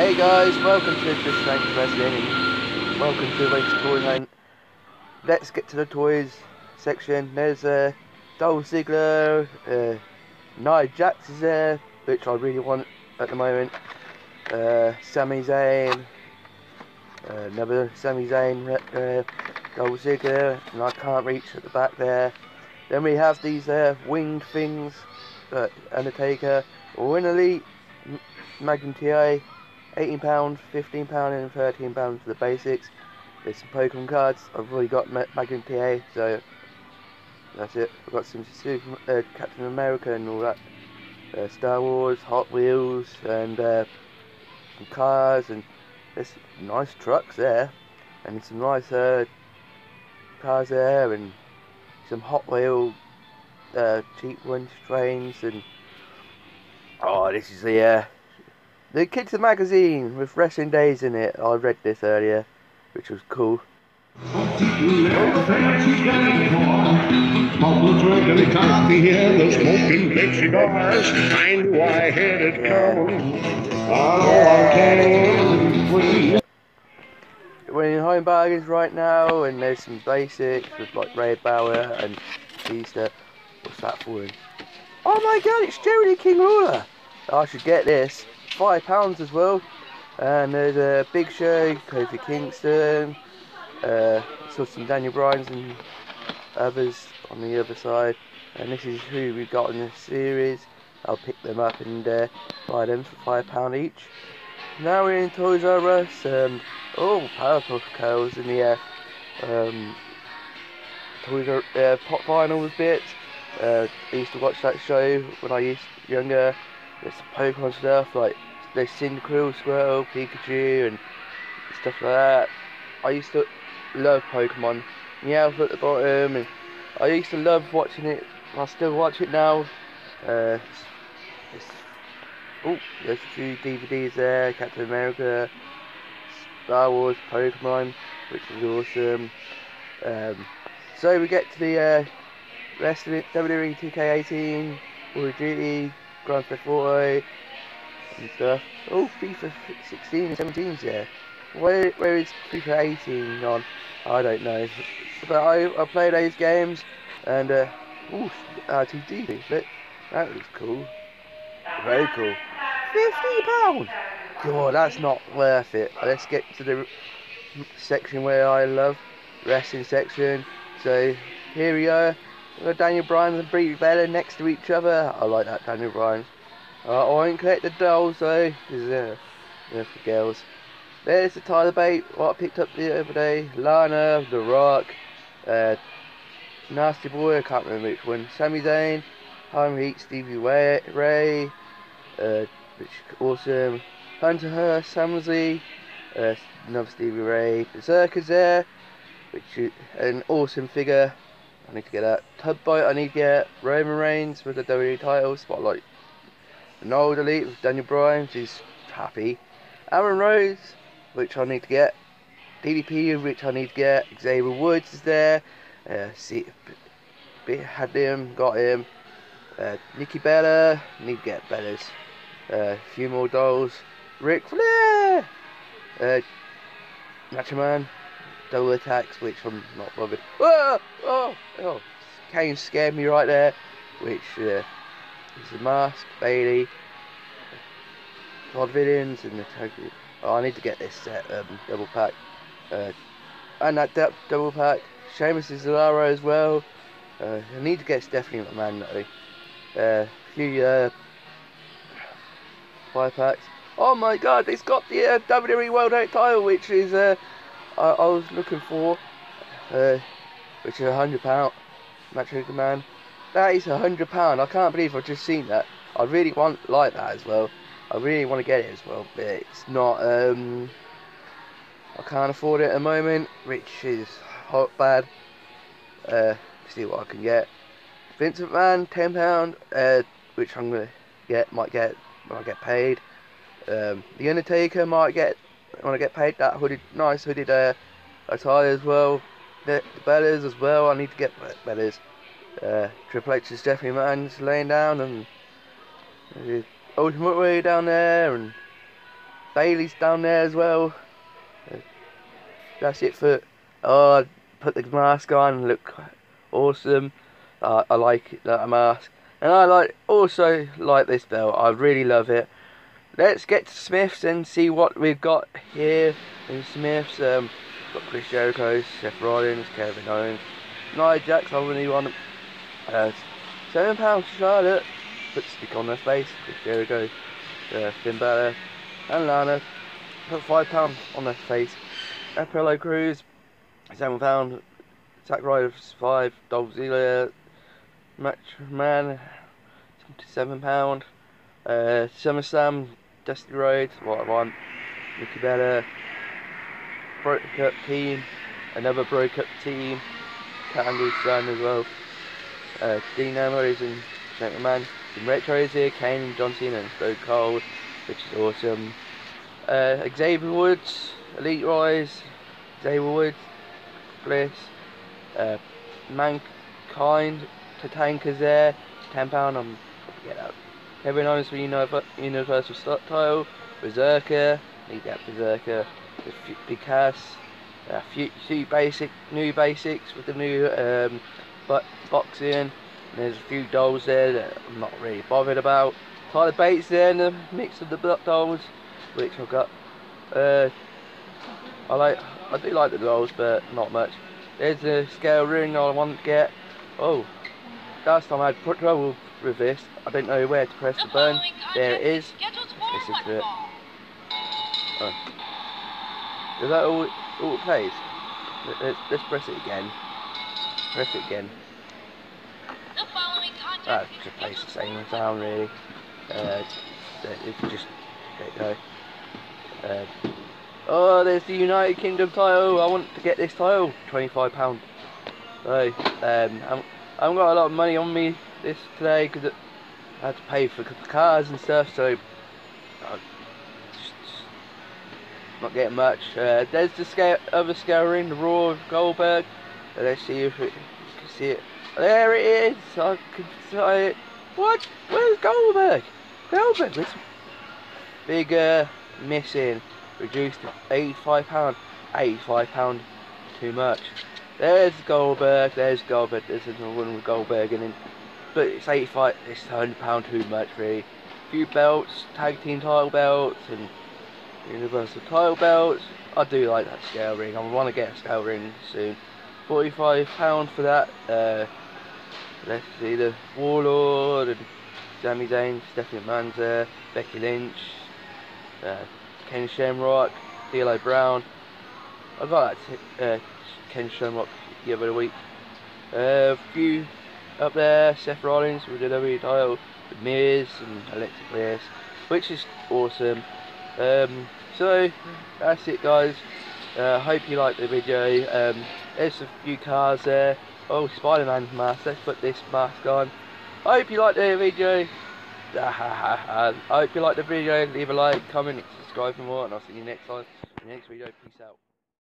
Hey guys, welcome to the Strength Wrestling welcome to Waste Toy Hunt. Let's get to the toys section. There's uh, Dolph Ziggler, uh, Nia Jax is there, which I really want at the moment. Uh, Sami Zayn, uh, another Sami Zayn, uh, Dolph Ziggler, and I can't reach at the back there. Then we have these uh, winged things, uh, Undertaker, or in Elite, Magnum TA, £18, £15 and £13 for the basics. There's some Pokemon cards. I've already got Magnum TA, so that's it. I've got some Super, uh, Captain America and all that. Uh, Star Wars, Hot Wheels, and uh, some cars, and there's nice trucks there, and some nice uh, cars there, and some Hot Wheel uh, cheap ones, trains, and oh, this is the uh, the Kids magazine with wrestling days in it. I read this earlier, which was cool. I knew I had it I. We're in home bargains right now, and there's some basics with like Ray Bauer and Easter. What's that for? Oh my god, it's Jerry King Lawler! I should get this. Five pounds as well. And there's a Big Show, Kofi Kingston, uh, saw some Daniel Bryan's and others on the other side. And this is who we've got in this series. I'll pick them up and uh, buy them for five pound each. Now we're in Toys R Us. Um, oh, Powerpuff Girls in the air. Um, Toys R uh, Pop Vinyls bits. Uh, I used to watch that show when I used younger. There's some Pokemon stuff like there's Cyndaquil, Squirtle, Pikachu, and stuff like that. I used to love Pokemon. Meowth at the bottom, and I used to love watching it. I still watch it now. Uh, oh, there's few DVDs there. Captain America, Star Wars, Pokemon, which is awesome. Um, so we get to the uh, rest of it. WWE 2K18, Call of Duty, Grand Theft Auto, and stuff. Oh, FIFA 16 and 17's there. Where, where is FIFA 18 on? I don't know. But I, I play those games and, uh, RTD, look, that looks cool. Very cool. £50! God, that's not worth it. Let's get to the section where I love, wrestling section. So, here we are. Daniel Bryan and Brie Bella next to each other. I like that Daniel Bryan. Uh, I won't collect the dolls though, because uh, they're for girls. There's the Tyler Bate, what I picked up the other day. Lana, The Rock, uh, Nasty Boy, I can't remember which one. Sami Zayn, Home Heat, Stevie Ray, uh, which is awesome. Hunter Hearst, Helmsley, uh, another Stevie Ray. Berserker's there, which is an awesome figure. I need to get that. Tugboat I need to get. Roman Reigns with the WWE title, Spotlight an old elite with Daniel Bryan, is happy. Adam Rose, which I need to get. DDP, which I need to get. Xavier Woods is there. Uh, see, had him, got him. Uh, Nikki Bella, need to get Bella's. Uh, a few more dolls. Ric Flair! Uh, Macho Man, double attacks, which I'm not bothered. Oh, oh, oh. Kane scared me right there, which uh, is the mask, Bayley, Vaudevillains, and the Tokyo. Oh, I need to get this set, um, double pack. Uh, and that double pack. Sheamus is Cesaro as well. Uh, I need to get Stephanie McMahon though. Uh, a few uh, five packs. Oh my god, it's got the uh, WWE World title, which is uh, I, I was looking for, uh, which is a hundred pound. Macho Man. That is a hundred pound. I can't believe I've just seen that. I really want like that as well. I really want to get it as well, but it's not. Um, I can't afford it at the moment, which is hot bad. Uh, see what I can get. Vincent Van, ten pound, uh, which I'm gonna get. Might get when I get paid. Um, the Undertaker might get when I get paid. That hooded, nice hooded uh, attire as well. The, the Bellas as well. I need to get Bellas. Uh, Triple H is definitely man's laying down and the Ultimate Way down there and Bayley's down there as well. That's it for. Oh, put the mask on. And look awesome. Uh, I like that mask, and I like also like this belt. I really love it. Let's get to Smiths and see what we've got here in Smiths. Um, got Chris Jericho, Seth Rollins, Kevin Owens, Nia Jax. I really want uh, seven pounds Charlotte. Put stick on her face. Chris Jericho, uh, Finn Balor, and Lana. Put five pounds on her face. Apollo seven pound. Zack Ryder five. Dolph Ziggler, Match Man, seven pound. Uh, SummerSlam, Dusty Rhodes, what I want. Nikki Bella, broke up team, another broke up team. Candle's son as well. Uh, Ambrose and Shane McMahon. Some retros here, Kane, John Cena and Stone Cold, which is awesome. Uh, Xavier Woods, Elite Rise, Xavier Woods, Bliss, uh, Mankind, Tatanka's there, £10, I'm get out. Kevin Owens for Universal title, Berserker, need that Berserker, Cass, a few, few basic, new basics with the new um, boxing. And there's a few dolls there that I'm not really bothered about. Tyler Bates there in the mix of the dolls, which I've got. Uh, I like, I do like the dolls, but not much. There's a scale ring I want to get. Oh, last time I had trouble with this. I don't know where to press the button. There it is. Listen to it. Oh. Is that all, all it plays? Let's, let's press it again. Press it again. That just plays the same sound really. Uh, it's just you go. Uh, oh, there's the United Kingdom title. I want to get this title. Twenty-five pound. So um, I'm, I haven't got a lot of money on me this today because I had to pay for cars and stuff. So just not getting much. Uh, there's the scale, other scale ring, the Raw of Goldberg. Let's see if it, can see it. There it is. I can see it. What? Where's Goldberg? Goldberg. This big uh, missing. Reduced to 85 pound. 85 pound. Too much. There's Goldberg. There's Goldberg. There's another one with Goldberg in it. But it's 85. It's 100 pound too much really. A few belts, tag team title belts, and universal title belts. I do like that scale ring. I want to get a scale ring soon. 45 pound for that. Uh, let's see the Warlord and Sami Zayn, Stephanie there, Becky Lynch, uh, Ken Shamrock, D'Lo Brown. I got that uh, Ken Shamrock the other week. A few up there, Seth Rollins with the WWE title, the Miz and Alexa Bliss, which is awesome. Um, so that's it, guys. Uh, hope you liked the video. Um, there's a few cars there. Oh, Spider-Man's mask. Let's put this mask on. I hope you liked the video. I hope you liked the video. Leave a like, comment, subscribe for more, and I'll see you next time. In the next video. Peace out.